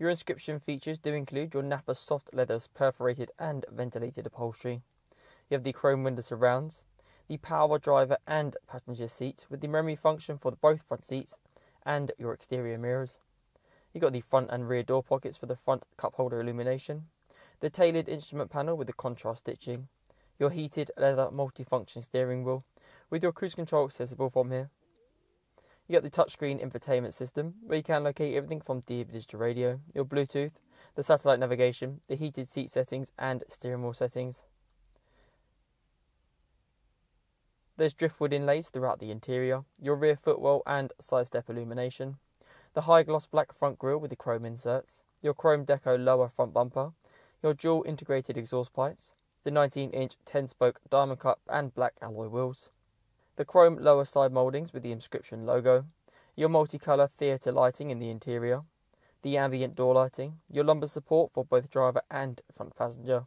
Your inscription features do include your Nappa soft leathers, perforated and ventilated upholstery. You have the chrome window surrounds, the power driver and passenger seat with the memory function for both front seats and your exterior mirrors. You've got the front and rear door pockets for the front cup holder illumination, the tailored instrument panel with the contrast stitching, your heated leather multifunction steering wheel with your cruise control accessible from here. You get the touchscreen infotainment system where you can locate everything from DAB digital radio, your Bluetooth, the satellite navigation, the heated seat settings, and steering wheel settings. There's driftwood inlays throughout the interior, your rear footwell and side step illumination, the high gloss black front grille with the chrome inserts, your chrome deco lower front bumper, your dual integrated exhaust pipes, the 19 inch 10 spoke diamond cut and black alloy wheels the chrome lower side mouldings with the inscription logo, your multicolour theatre lighting in the interior, the ambient door lighting, your lumbar support for both driver and front passenger.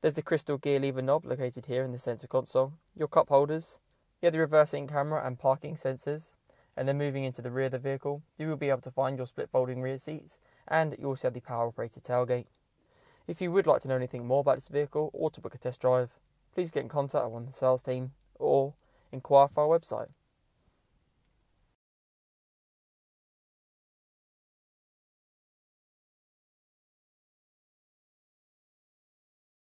There's the crystal gear lever knob located here in the centre console, your cup holders, you have the reversing camera and parking sensors, and then moving into the rear of the vehicle, you will be able to find your split folding rear seats, and you also have the power operated tailgate. If you would like to know anything more about this vehicle or to book a test drive, please get in contact with one of the sales team or inquire for our website